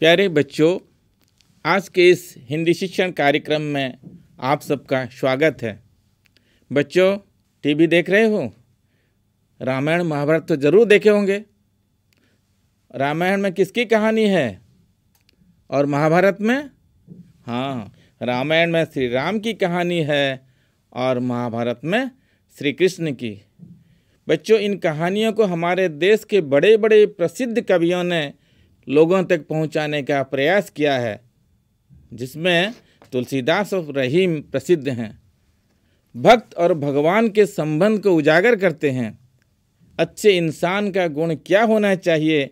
प्यारे बच्चों, आज के इस हिंदी शिक्षण कार्यक्रम में आप सबका स्वागत है। बच्चों, टीवी देख रहे हो? रामायण महाभारत तो ज़रूर देखे होंगे। रामायण में किसकी कहानी है? और महाभारत में? हाँ रामायण में श्री राम की कहानी है और महाभारत में श्री कृष्ण की। बच्चों, इन कहानियों को हमारे देश के बड़े बड़े प्रसिद्ध कवियों ने लोगों तक पहुँचाने का प्रयास किया है, जिसमें तुलसीदास और रहीम प्रसिद्ध हैं। भक्त और भगवान के संबंध को उजागर करते हैं। अच्छे इंसान का गुण क्या होना चाहिए?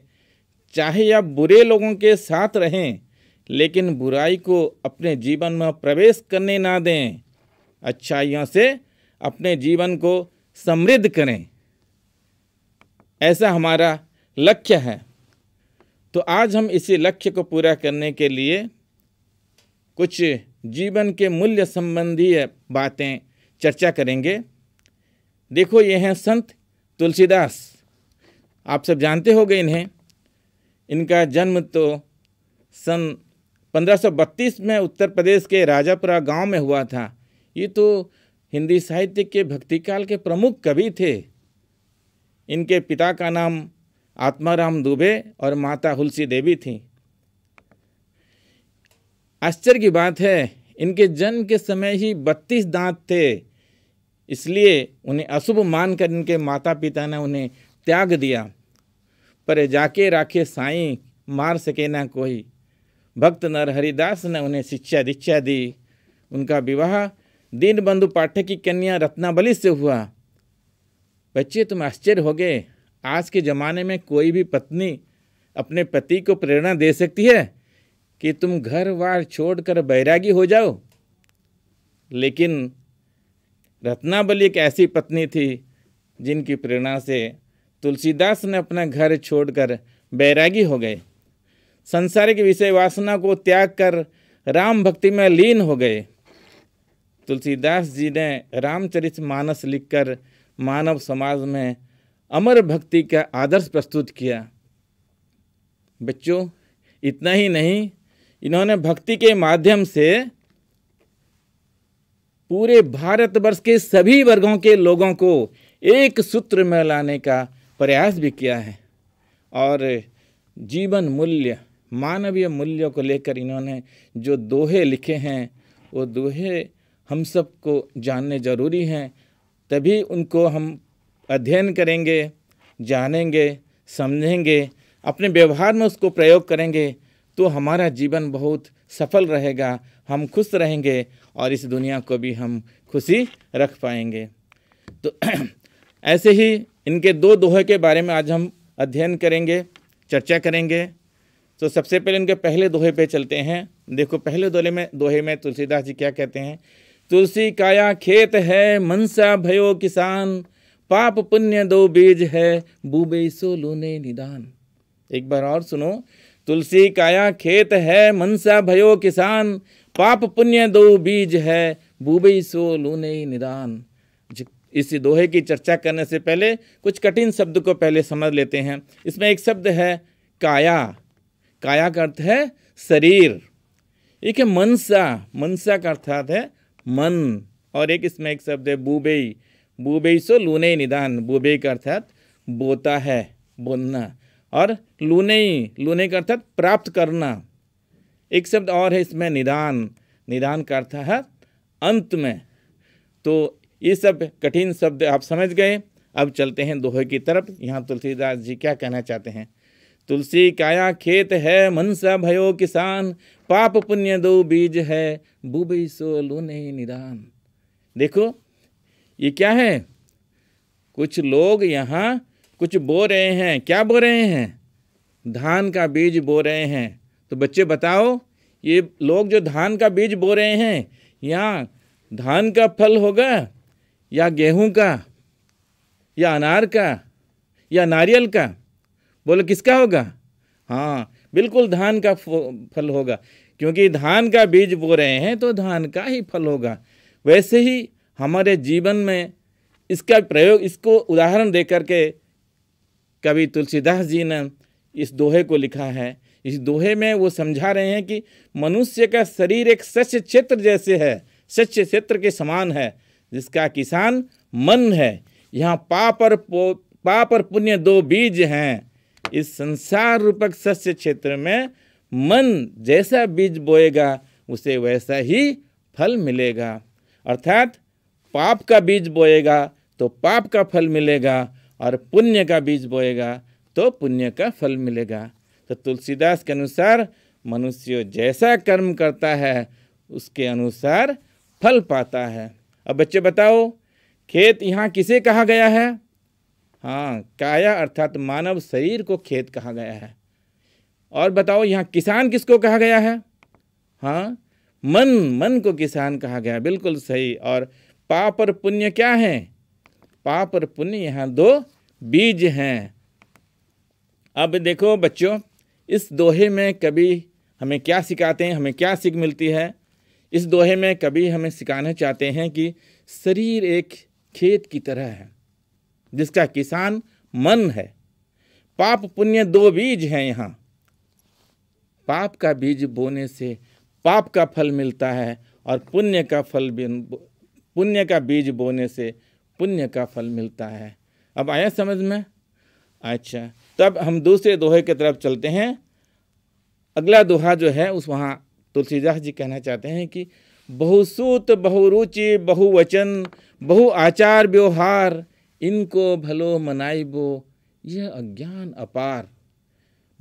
चाहे आप बुरे लोगों के साथ रहें, लेकिन बुराई को अपने जीवन में प्रवेश करने ना दें। अच्छाइयों से अपने जीवन को समृद्ध करें। ऐसा हमारा लक्ष्य है। तो आज हम इसी लक्ष्य को पूरा करने के लिए कुछ जीवन के मूल्य संबंधी बातें चर्चा करेंगे। देखो, ये हैं संत तुलसीदास। आप सब जानते हो इन्हें। इनका जन्म तो सन 1532 में उत्तर प्रदेश के राजापुरा गाँव में हुआ था। ये तो हिंदी साहित्य के भक्तिकाल के प्रमुख कवि थे। इनके पिता का नाम आत्माराम दुबे और माता हुलसी देवी थी। आश्चर्य की बात है, इनके जन्म के समय ही बत्तीस दांत थे। इसलिए उन्हें अशुभ मानकर इनके माता पिता ने उन्हें त्याग दिया। पर जाके राखे साईं, मार सके ना कोई। भक्त नर हरिदास ने उन्हें शिक्षा दीक्षा दी। उनका विवाह दीनबंधु पाठक की कन्या रत्नाबली से हुआ। बच्चे, तुम आश्चर्य हो गए आज के ज़माने में कोई भी पत्नी अपने पति को प्रेरणा दे सकती है कि तुम घर बार छोड़कर बैरागी हो जाओ। लेकिन रत्नाबली एक ऐसी पत्नी थी जिनकी प्रेरणा से तुलसीदास ने अपना घर छोड़कर बैरागी हो गए। संसार संसारिक विषय वासना को त्याग कर राम भक्ति में लीन हो गए। तुलसीदास जी ने रामचरित मानस लिखकर मानव समाज में अमर भक्ति का आदर्श प्रस्तुत किया। बच्चों, इतना ही नहीं, इन्होंने भक्ति के माध्यम से पूरे भारतवर्ष के सभी वर्गों के लोगों को एक सूत्र में लाने का प्रयास भी किया है। और जीवन मूल्य, मानवीय मूल्यों को लेकर इन्होंने जो दोहे लिखे हैं, वो दोहे हम सबको जानने ज़रूरी हैं, तभी उनको हम अध्ययन करेंगे, जानेंगे, समझेंगे, अपने व्यवहार में उसको प्रयोग करेंगे तो हमारा जीवन बहुत सफल रहेगा, हम खुश रहेंगे और इस दुनिया को भी हम खुशी रख पाएँगे। तो ऐसे ही इनके दो दोहे के बारे में आज हम अध्ययन करेंगे, चर्चा करेंगे। तो सबसे पहले इनके पहले दोहे पे चलते हैं। देखो, पहले दोहे में दोहे में तुलसीदास जी क्या कहते हैं? तुलसी काया खेत है, मनसा भयो किसान। पाप पुण्य दो बीज है, बूबे सो लूने निदान। एक बार और सुनो, तुलसी काया खेत है, मनसा भयो किसान। पाप पुण्य दो बीज है बूबई सो लूने निदान। इस दोहे की चर्चा करने से पहले कुछ कठिन शब्द को पहले समझ लेते हैं। इसमें एक शब्द है काया। काया का अर्थ है शरीर। एक है मनसा। मनसा का अर्थात है मन। और एक इसमें एक शब्द है बूबई बूबई सो लूने निदान बूबई का अर्थात बोता है, बोलना। और लूने लूने का अर्थात प्राप्त करना। एक शब्द और है इसमें निदान। निदान का अर्थ है अंत में। तो ये सब कठिन शब्द आप समझ गए। अब चलते हैं दोहे की तरफ़। यहाँ तुलसीदास जी क्या कहना चाहते हैं? तुलसी काया खेत है, मनसा भयो किसान, पाप पुण्य दो बीज है बुबई सो लूने निदान। देखो ये क्या है? कुछ लोग यहाँ कुछ बो रहे हैं। क्या बो रहे हैं? धान का बीज बो रहे हैं। तो बच्चे बताओ, ये लोग जो धान का बीज बो रहे हैं, यहाँ धान का फल होगा या गेहूँ का, या अनार का, या नारियल का? बोलो, किसका होगा? हाँ बिल्कुल धान का फल होगा। क्योंकि धान का बीज बो रहे हैं तो धान का ही फल होगा। वैसे ही हमारे जीवन में इसका प्रयोग, इसको उदाहरण दे करके कवि तुलसीदास जी ने इस दोहे को लिखा है। इस दोहे में वो समझा रहे हैं कि मनुष्य का शरीर एक सच्च क्षेत्र जैसे है सच्च क्षेत्र के समान है, जिसका किसान मन है। यहाँ पाप और पाप और पुण्य दो बीज हैं। इस संसार रूपक सस्य क्षेत्र में मन जैसा बीज बोएगा, उसे वैसा ही फल मिलेगा। अर्थात पाप का बीज बोएगा तो पाप का फल मिलेगा और पुण्य का बीज बोएगा तो पुण्य का फल मिलेगा। तो तुलसीदास के अनुसार मनुष्य जैसा कर्म करता है, उसके अनुसार फल पाता है। अब बच्चे बताओ, खेत यहाँ किसे कहा गया है? हाँ काया अर्थात मानव शरीर को खेत कहा गया है। और बताओ, यहाँ किसान किसको कहा गया है? हाँ मन मन को किसान कहा गया, बिल्कुल सही। और पाप और पुण्य क्या है? पाप और पुण्य यहाँ दो बीज हैं। अब देखो बच्चों, इस दोहे में कभी हमें क्या सिखाते हैं, हमें क्या सीख मिलती है? इस दोहे में कभी हमें सिखाना चाहते हैं कि शरीर एक खेत की तरह है, जिसका किसान मन है। पाप पुण्य दो बीज हैं यहाँ। पाप का बीज बोने से पाप का फल मिलता है और पुण्य का फल पुण्य का बीज बोने से पुण्य का फल मिलता है। अब आया समझ में? अच्छा तब हम दूसरे दोहे की तरफ़ चलते हैं। अगला दोहा जो है, उस वहाँ तुलसीदास जी कहना चाहते हैं कि, बहुसूत, बहुरुचि, बहुवचन बहु आचार व्यवहार, इनको भलो मनाइबो, यह अज्ञान अपार।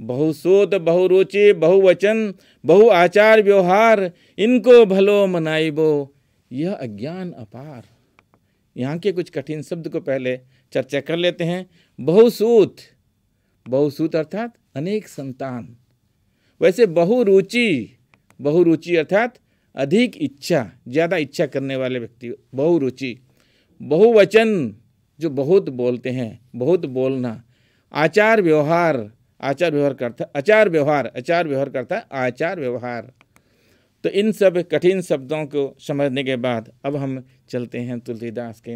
बहुसूत, बहुरुचि, बहुवचन बहु आचार व्यवहार, इनको भलो मनाई मनाइबो यह अज्ञान अपार। यहाँ के कुछ कठिन शब्द को पहले चर्चा कर लेते हैं। बहुसूत। बहुसूत अर्थात अनेक संतान। वैसे बहुरुचि बहुरुचि अर्थात अधिक इच्छा, ज़्यादा इच्छा करने वाले व्यक्ति, बहुरुचि। बहुवचन, जो बहुत बोलते हैं, बहुत बोलना। आचार व्यवहार आचार व्यवहार करता आचार व्यवहार आचार व्यवहार करता आचार व्यवहार। तो इन सब कठिन शब्दों को समझने के बाद अब हम चलते हैं तुलसीदास के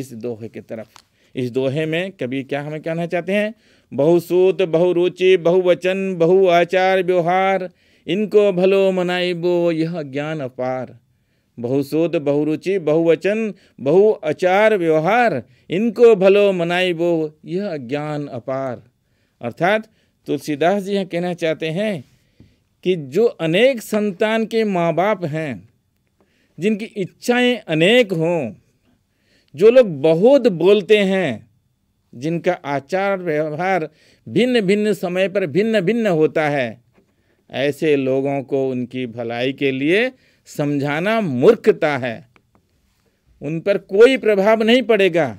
इस दोहे की तरफ़। इस दोहे में कभी क्या हमें कहना चाहते हैं? बहुसूत, बहुरुचि, बहुवचन बहु आचार व्यवहार, इनको भलो मनाइबो, यह ज्ञान अपार। बहुशोध बहुरुचि, बहुवचन बहु आचार व्यवहार, इनको भलो मनाइबो, यह ज्ञान अपार। अर्थात तुलसीदास जी यह कहना चाहते हैं कि जो अनेक संतान के माँ बाप हैं, जिनकी इच्छाएँ अनेक हों, जो लोग बहुत बोलते हैं, जिनका आचार व्यवहार भिन्न भिन्न समय पर भिन्न भिन्न होता है, ऐसे लोगों को उनकी भलाई के लिए समझाना मूर्खता है। उन पर कोई प्रभाव नहीं पड़ेगा।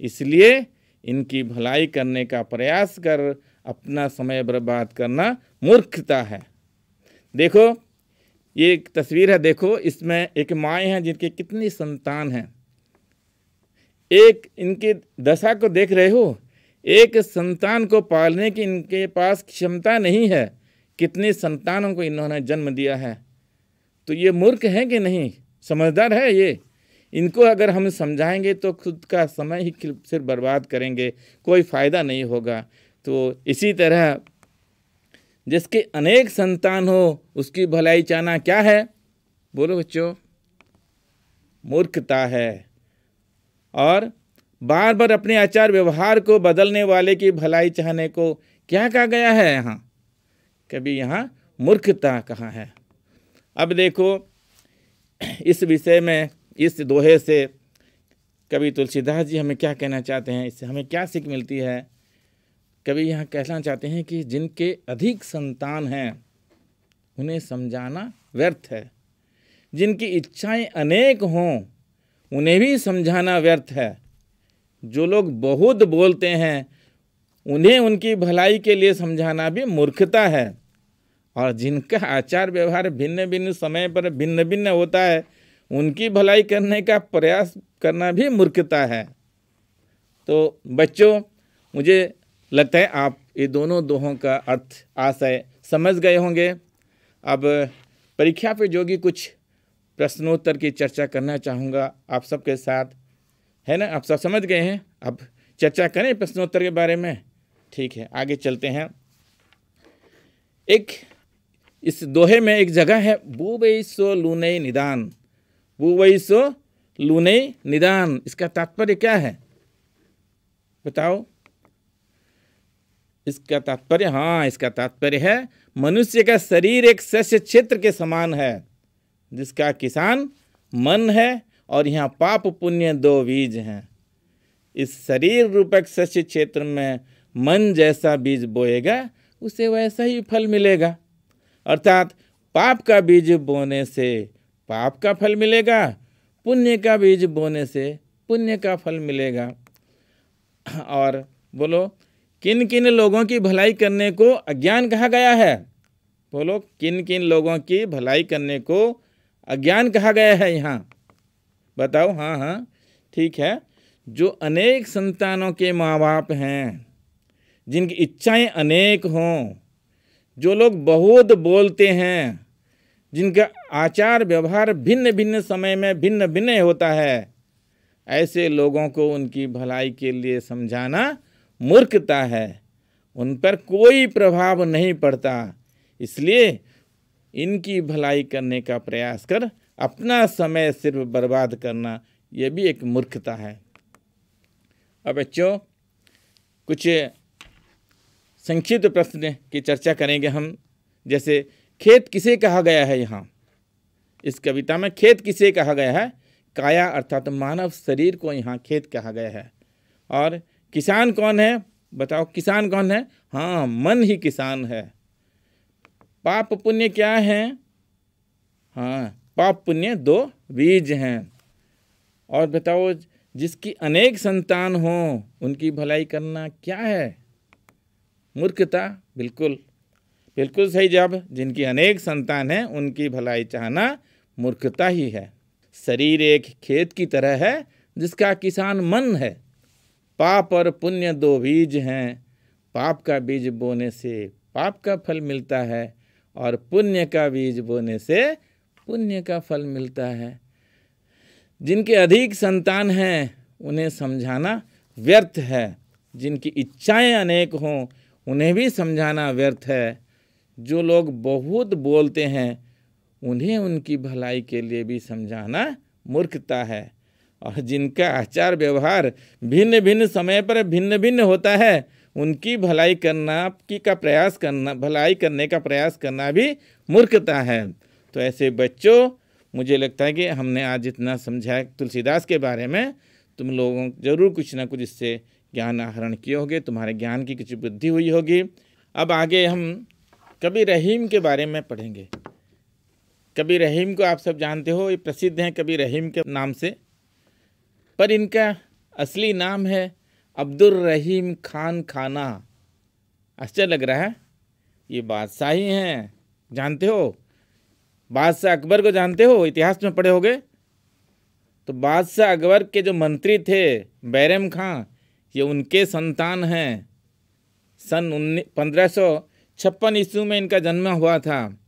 इसलिए इनकी भलाई करने का प्रयास कर अपना समय बर्बाद करना मूर्खता है। देखो, ये एक तस्वीर है, देखो, इसमें एक माए हैं जिनके कितनी संतान हैं। एक इनके दशा को देख रहे हो, एक संतान को पालने की इनके पास क्षमता नहीं है, कितने संतानों को इन्होंने जन्म दिया है। तो ये मूर्ख हैं कि नहीं? समझदार है ये? इनको अगर हम समझाएँगे तो खुद का समय ही सिर्फ़ बर्बाद करेंगे, कोई फ़ायदा नहीं होगा। तो इसी तरह जिसके अनेक संतान हो, उसकी भलाई चाहना क्या है? बोलो बच्चों, मूर्खता है। और बार बार अपने आचार व्यवहार को बदलने वाले की भलाई चाहने को क्या कहा गया है यहाँ? कभी यहाँ मूर्खता कहाँ है। अब देखो, इस विषय में, इस दोहे से कवि तुलसीदास जी हमें क्या कहना चाहते हैं? इससे हमें क्या सीख मिलती है? कवि यहाँ कहना चाहते हैं कि जिनके अधिक संतान हैं, उन्हें समझाना व्यर्थ है। जिनकी इच्छाएँ अनेक हों, उन्हें भी समझाना व्यर्थ है। जो लोग बहुत बोलते हैं, उन्हें उनकी भलाई के लिए समझाना भी मूर्खता है। और जिनका आचार व्यवहार भिन्न भिन्न समय पर भिन्न भिन्न होता है, उनकी भलाई करने का प्रयास करना भी मूर्खता है। तो बच्चों, मुझे लगता है आप ये दोनों दोहों का अर्थ आशय समझ गए होंगे। अब परीक्षा पे जोगी कुछ प्रश्नोत्तर की चर्चा करना चाहूँगा आप सबके साथ, है ना? आप सब समझ गए हैं? अब चर्चा करें प्रश्नोत्तर के बारे में। ठीक है, आगे चलते हैं। एक, इस दोहे में एक जगह है बूबैसो लूने निदान। बूबैसो लूने निदान। इसका तात्पर्य क्या है? बताओ। इसका तात्पर्य हाँ इसका तात्पर्य है, मनुष्य का शरीर एक सस्य क्षेत्र के समान है, जिसका किसान मन है और यहाँ पाप पुण्य दो बीज हैं। इस शरीर रूपक सस्य क्षेत्र में मन जैसा बीज बोएगा, उसे वैसा ही फल मिलेगा। अर्थात पाप का बीज बोने से पाप का फल मिलेगा, पुण्य का बीज बोने से पुण्य का फल मिलेगा। और बोलो किन किन लोगों की भलाई करने को अज्ञान कहा गया है? बोलो किन किन लोगों की भलाई करने को अज्ञान कहा गया है यहाँ? बताओ हाँ हाँ ठीक है। जो अनेक संतानों के माँ बाप हैं, जिनकी इच्छाएँ अनेक हों, जो लोग बहुत बोलते हैं, जिनका आचार व्यवहार भिन्न भिन्न समय में भिन्न भिन्न होता है, ऐसे लोगों को उनकी भलाई के लिए समझाना मूर्खता है, उन पर कोई प्रभाव नहीं पड़ता। इसलिए इनकी भलाई करने का प्रयास कर, अपना समय सिर्फ़ बर्बाद करना यह भी एक मूर्खता है। अब बच्चों, कुछ संक्षिप्त प्रश्न की चर्चा करेंगे हम। जैसे, खेत किसे कहा गया है यहाँ? इस कविता में खेत किसे कहा गया है? काया अर्थात मानव शरीर को यहाँ खेत कहा गया है। और किसान कौन है? बताओ, किसान कौन है? हाँ मन ही किसान है। पाप पुण्य क्या है? हाँ पाप पुण्य दो बीज हैं। और बताओ, जिसकी अनेक संतान हो, उनकी भलाई करना क्या है? मूर्खता, बिल्कुल। बिल्कुल सही जवाब, जिनकी अनेक संतान हैं, उनकी भलाई चाहना मूर्खता ही है। शरीर एक खेत की तरह है, जिसका किसान मन है। पाप और पुण्य दो बीज हैं। पाप का बीज बोने से पाप का फल मिलता है और पुण्य का बीज बोने से पुण्य का फल मिलता है। जिनके अधिक संतान हैं, उन्हें समझाना व्यर्थ है। जिनकी इच्छाएँ अनेक हों, उन्हें भी समझाना व्यर्थ है। जो लोग बहुत बोलते हैं, उन्हें उनकी भलाई के लिए भी समझाना मूर्खता है। और जिनका आचार व्यवहार भिन्न भिन्न समय पर भिन्न भिन्न होता है, उनकी भलाई करना की का प्रयास करना, भलाई करने का प्रयास करना भी मूर्खता है। तो ऐसे बच्चों, मुझे लगता है कि हमने आज इतना समझाया तुलसीदास के बारे में। तुम लोगों ज़रूर कुछ ना कुछ इससे ज्ञान आहरण किए होगे, तुम्हारे ज्ञान की कुछ बुद्धि हुई होगी। अब आगे हम कबीर रहीम के बारे में पढ़ेंगे। कबीर रहीम को आप सब जानते हो, ये प्रसिद्ध हैं कबीर रहीम के नाम से। पर इनका असली नाम है अब्दुल रहीम खान खाना। आश्चर्य लग रहा है। ये बादशाह ही। हैं जानते हो? बादशाह अकबर को जानते हो? इतिहास में पढ़े होगे। तो बादशाह अकबर के जो मंत्री थे, बैरम खां, ये उनके संतान हैं। सन उन्नीस पंद्रह सौ छप्पन ईस्वी में इनका जन्म हुआ था।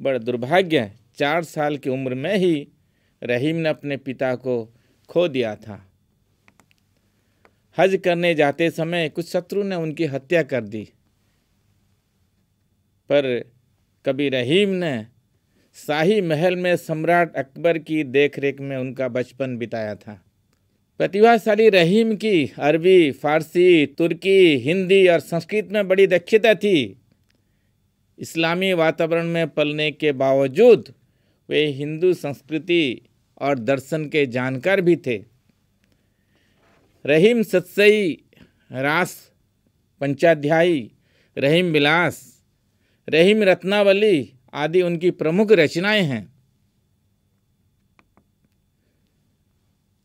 बड़ा दुर्भाग्य चार साल की उम्र में ही रहीम ने अपने पिता को खो दिया था। हज करने जाते समय कुछ शत्रु ने उनकी हत्या कर दी। पर कभी रहीम ने शाही महल में सम्राट अकबर की देखरेख में उनका बचपन बिताया था। प्रतिभाशाली रहीम की अरबी, फारसी, तुर्की, हिंदी और संस्कृत में बड़ी दक्षता थी। इस्लामी वातावरण में पलने के बावजूद वे हिंदू संस्कृति और दर्शन के जानकार भी थे। रहीम सत्सई, रास, पंचाध्यायी, रहीम विलास, रहीम रत्नावली आदि उनकी प्रमुख रचनाएँ हैं।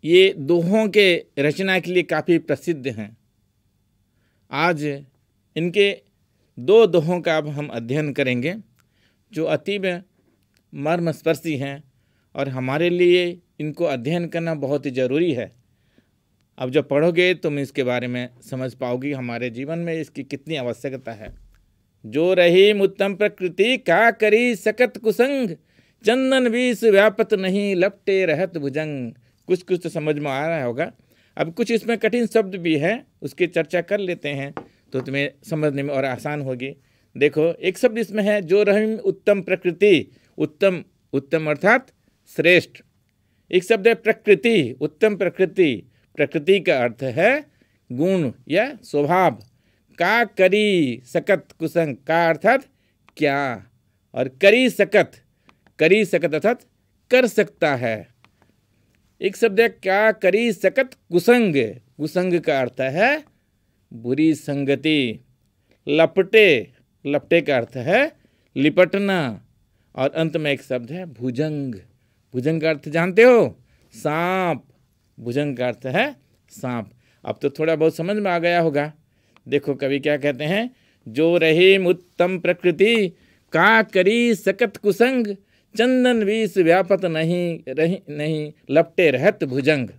ये दोहों के रचना के लिए काफ़ी प्रसिद्ध हैं। आज इनके दो दोहों का अब हम अध्ययन करेंगे, जो अतीब मर्मस्पर्शी हैं। और हमारे लिए इनको अध्ययन करना बहुत ही ज़रूरी है। अब जब पढ़ोगे तुम इसके बारे में समझ पाओगी हमारे जीवन में इसकी कितनी आवश्यकता है। जो रही उत्तम प्रकृति का करी सकत कुसंग, चंदन विष व्यापत नहीं लपटे रहत भुजंग। कुछ कुछ तो समझ में आ रहा होगा। अब कुछ इसमें कठिन शब्द भी है, उसकी चर्चा कर लेते हैं तो तुम्हें समझने में और आसान होगी। देखो, एक शब्द इसमें है, जो रहीम उत्तम प्रकृति, उत्तम उत्तम अर्थात श्रेष्ठ। एक शब्द है प्रकृति, उत्तम प्रकृति। प्रकृति का अर्थ है गुण या स्वभाव। का करी सकत कुसंग का अर्थात क्या? और करी सकत करी सकत अर्थात कर सकता है। एक शब्द है क्या करी सकत कुसंग। कुसंग का अर्थ है बुरी संगति। लपटे लपटे का अर्थ है लिपटना। और अंत में एक शब्द है भुजंग। भुजंग का अर्थ जानते हो? सांप। भुजंग का अर्थ है सांप। अब तो थोड़ा बहुत समझ में आ गया होगा। देखो कभी क्या कहते हैं, जो रही उत्तम प्रकृति, का करी सकत कुसंग, चंदन विष व्यापत नहीं, रही, नहीं, लपटे रहत भुजंग।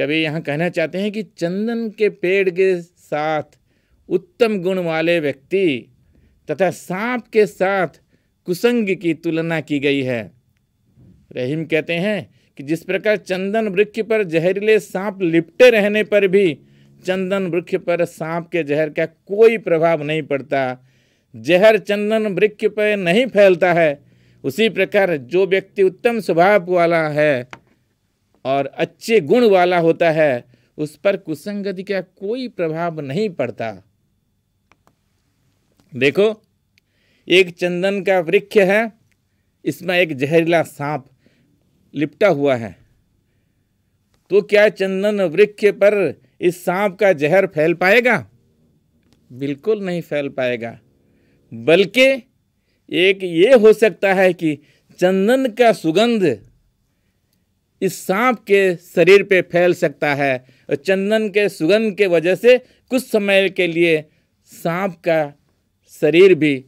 कभी यहाँ कहना चाहते हैं कि चंदन के पेड़ के साथ उत्तम गुण वाले व्यक्ति तथा सांप के साथ कुसंग की तुलना की गई है। रहीम कहते हैं कि जिस प्रकार चंदन वृक्ष पर जहरीले सांप लिपटे रहने पर भी चंदन वृक्ष पर सांप के जहर का कोई प्रभाव नहीं पड़ता। जहर चंदन वृक्ष पर नहीं फैलता है। उसी प्रकार जो व्यक्ति उत्तम स्वभाव वाला है और अच्छे गुण वाला होता है, उस पर कुसंगति का कोई प्रभाव नहीं पड़ता। देखो एक चंदन का वृक्ष है, इसमें एक जहरीला सांप लिपटा हुआ है। तो क्या चंदन वृक्ष पर इस सांप का जहर फैल पाएगा? बिल्कुल नहीं फैल पाएगा। बल्कि एक ये हो सकता है कि चंदन का सुगंध इस सांप के शरीर पे फैल सकता है। और चंदन के सुगंध के वजह से कुछ समय के लिए सांप का शरीर भी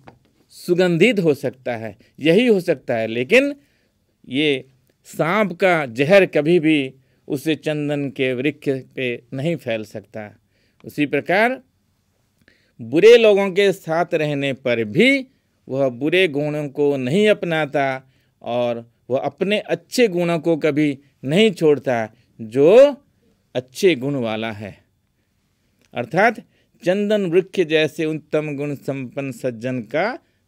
सुगंधित हो सकता है, यही हो सकता है। लेकिन ये सांप का जहर कभी भी उसे चंदन के वृक्ष पे नहीं फैल सकता। उसी प्रकार बुरे लोगों के साथ रहने पर भी वह बुरे गुणों को नहीं अपनाता और वह अपने अच्छे गुणों को कभी नहीं छोड़ता, जो अच्छे गुण वाला है। अर्थात चंदन वृक्ष जैसे उत्तम गुण संपन्न सज्जन का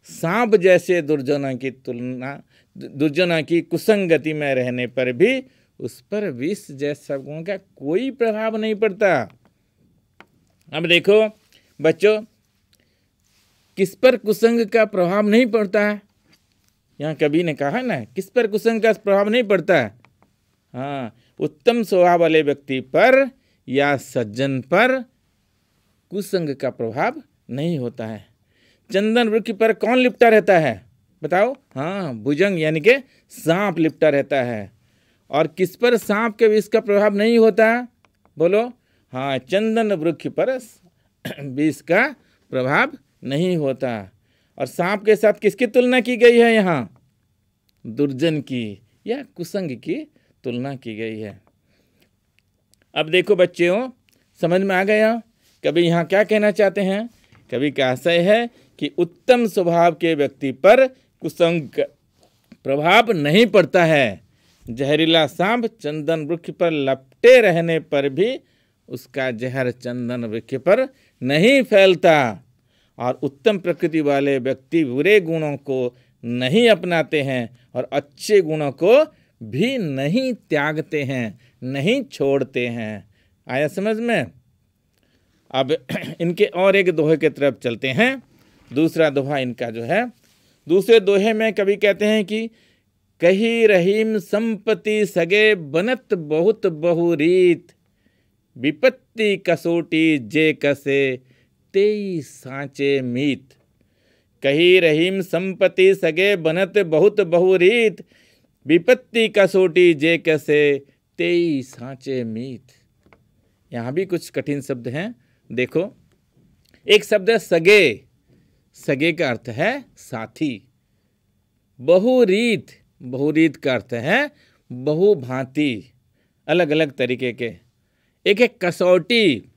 सांप जैसे दुर्जना की तुलना, दुर्जना की कुसंगति में रहने पर भी उस पर विष जैसा गुण का कोई प्रभाव नहीं पड़ता। अब देखो, बच्चों, किस पर कुसंग का प्रभाव नहीं पड़ता? है यहाँ कभी ने कहा ना, किस पर कुसंग का प्रभाव नहीं पड़ता? है हाँ उत्तम स्वभाव वाले व्यक्ति पर या सज्जन पर कुसंग का प्रभाव नहीं होता है। चंदन वृक्ष पर कौन लिपटा रहता है? बताओ। हाँ भुजंग यानी कि सांप लिपटा रहता है। और किस पर सांप के विष का प्रभाव नहीं होता? बोलो। हाँ चंदन वृक्ष पर विष का प्रभाव नहीं होता। और सांप के साथ किसकी तुलना की गई है यहाँ? दुर्जन की या कुसंग की तुलना की गई है। अब देखो बच्चों समझ में आ गया? कभी यहाँ क्या कहना चाहते हैं? कभी का आशय है कि उत्तम स्वभाव के व्यक्ति पर कुसंग प्रभाव नहीं पड़ता है। जहरीला सांप चंदन वृक्ष पर लपटे रहने पर भी उसका जहर चंदन वृक्ष पर नहीं फैलता और उत्तम प्रकृति वाले व्यक्ति बुरे गुणों को नहीं अपनाते हैं और अच्छे गुणों को भी नहीं त्यागते हैं, नहीं छोड़ते हैं। आया समझ में? अब इनके और एक दोहे के तरफ़ चलते हैं। दूसरा दोहा इनका जो है, दूसरे दोहे में कभी कहते हैं कि, कही रहीम संपत्ति सगे बनत बहुत बहुरीत, विपत्ति कसोटी जे कसे तेई सांचे मीत। कही रहीम संपत्ति सगे बनत बहुत बहुरीत, विपत्ति कसोटी जे कसे तेई सांचे मीत। यहाँ भी कुछ कठिन शब्द हैं। देखो, एक शब्द है सगे। सगे का अर्थ है साथी। बहुरीत बहुरीत का अर्थ है बहुभांति अलग अलग तरीके के। एक है कसौटी।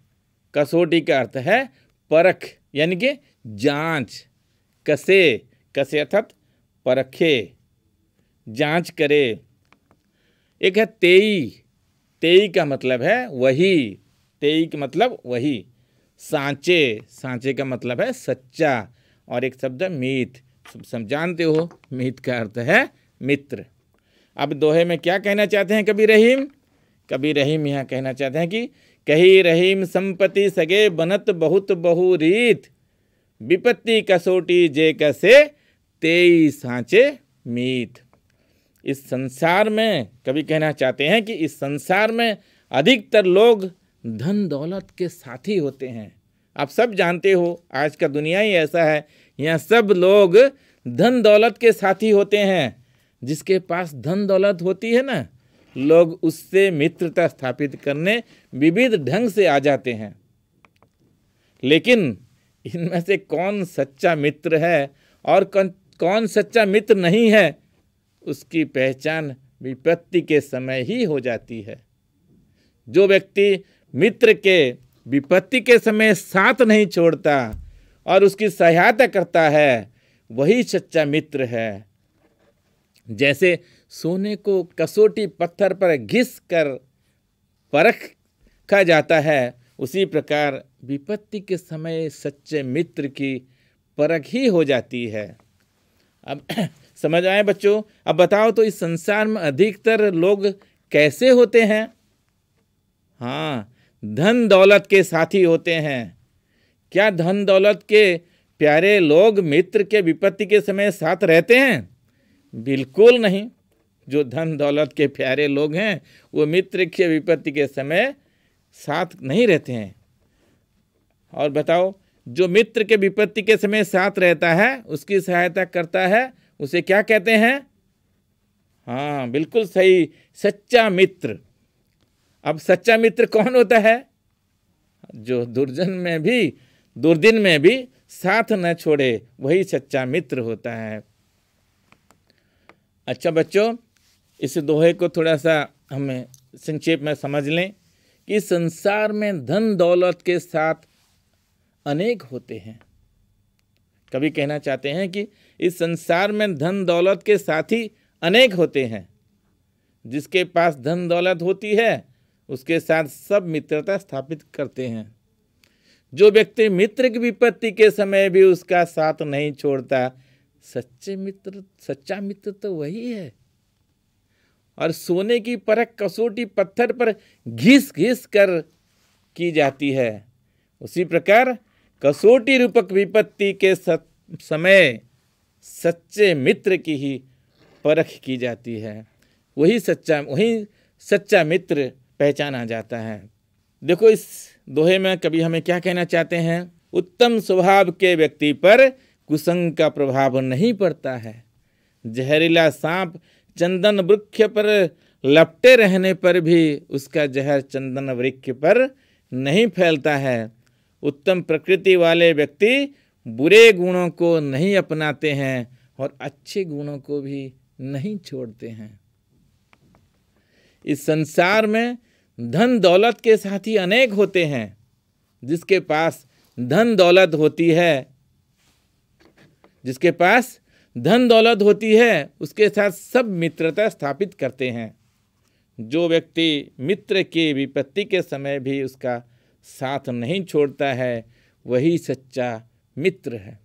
कसौटी का अर्थ है परख, यानी कि जाँच। कसे कसे अर्थात परखे। जाँच करे। एक है तेई। तेई का मतलब है वही। तेई का मतलब वही। सांचे। सांचे का मतलब है सच्चा। और एक शब्द है मीत। सब जानते हो, मीत का अर्थ है मित्र। अब दोहे में क्या कहना चाहते हैं कभी रहीम? कभी रहीम यहाँ कहना चाहते हैं कि, कही रहीम संपत्ति सगे बनत बहुत बहु रीत। विपत्ति कसोटी जे कसे, तेई सांचे मीत। इस संसार में कभी कहना चाहते हैं कि इस संसार में अधिकतर लोग धन दौलत के साथी होते हैं। आप सब जानते हो, आज का दुनिया ही ऐसा है यहाँ सब लोग धन दौलत के साथी होते हैं। जिसके पास धन दौलत होती है ना, लोग उससे मित्रता स्थापित करने विविध ढंग से आ जाते हैं। लेकिन इनमें से कौन सच्चा मित्र है और कौन कौन सच्चा मित्र नहीं है, उसकी पहचान विपत्ति के समय ही हो जाती है। जो व्यक्ति मित्र के विपत्ति के समय साथ नहीं छोड़ता और उसकी सहायता करता है, वही सच्चा मित्र है। जैसे सोने को कसोटी पत्थर पर घिस कर परखा जाता है, उसी प्रकार विपत्ति के समय सच्चे मित्र की परख ही हो जाती है। अब समझ आए बच्चों? अब बताओ तो इस संसार में अधिकतर लोग कैसे होते हैं? हाँ धन दौलत के साथी होते हैं। क्या धन दौलत के प्यारे लोग मित्र के विपत्ति के समय साथ रहते हैं? बिल्कुल नहीं। जो धन दौलत के प्यारे लोग हैं, वो मित्र के विपत्ति के समय साथ नहीं रहते हैं। और बताओ, जो मित्र के विपत्ति के समय साथ रहता है, उसकी सहायता करता है, उसे क्या कहते हैं? हाँ बिल्कुल सही। सच्चा मित्र। अब सच्चा मित्र कौन होता है? जो दुर्जन में भी दुर्दिन में भी साथ न छोड़े वही सच्चा मित्र होता है। अच्छा बच्चों, इस दोहे को थोड़ा सा हमें संक्षेप में समझ लें कि संसार में धन दौलत के साथ अनेक होते हैं। कभी कहना चाहते हैं कि इस संसार में धन दौलत के साथी अनेक होते हैं। जिसके पास धन दौलत होती है, उसके साथ सब मित्रता स्थापित करते हैं। जो व्यक्ति मित्र की विपत्ति के समय भी उसका साथ नहीं छोड़ता, सच्चे मित्र, सच्चा मित्र तो वही है। और सोने की परख कसोटी पत्थर पर घिस घिस कर की जाती है। उसी प्रकार कसोटी रूपक विपत्ति के समय सच्चे मित्र की ही परख की जाती है। वही सच्चा वही सच्चा मित्र पहचाना जाता है। देखो, इस दोहे में कभी हमें क्या कहना चाहते हैं? उत्तम स्वभाव के व्यक्ति पर कुसंग का प्रभाव नहीं पड़ता है। जहरीला सांप चंदन वृक्ष पर लपटे रहने पर भी उसका जहर चंदन वृक्ष पर नहीं फैलता है। उत्तम प्रकृति वाले व्यक्ति बुरे गुणों को नहीं अपनाते हैं और अच्छे गुणों को भी नहीं छोड़ते हैं। इस संसार में धन दौलत के साथी अनेक होते हैं, जिसके पास धन दौलत होती है। जिसके पास धन दौलत होती है, उसके साथ सब मित्रता स्थापित करते हैं। जो व्यक्ति मित्र की विपत्ति के समय भी उसका साथ नहीं छोड़ता है, वही सच्चा मित्र है।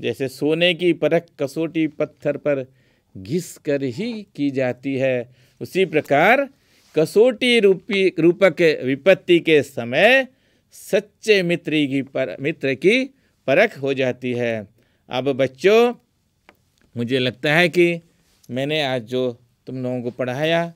जैसे सोने की परख कसोटी पत्थर पर घिस कर ही की जाती है, उसी प्रकार कसोटी रूपी, रूपक विपत्ति के समय सच्चे मित्र की पर, मित्र की परख हो जाती है। अब बच्चों, मुझे लगता है कि मैंने आज जो तुम लोगों को पढ़ाया,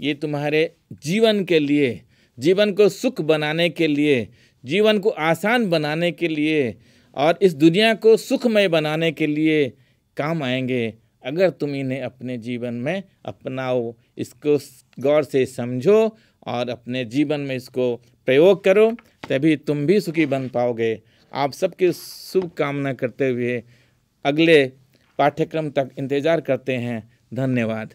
ये तुम्हारे जीवन के लिए, जीवन को सुख बनाने के लिए, जीवन को आसान बनाने के लिए और इस दुनिया को सुखमय बनाने के लिए काम आएँगे। अगर तुम इन्हें अपने जीवन में अपनाओ, इसको गौर से समझो और अपने जीवन में इसको प्रयोग करो, तभी तुम भी सुखी बन पाओगे। आप सबके शुभकामना करते हुए अगले पाठ्यक्रम तक इंतज़ार करते हैं। धन्यवाद।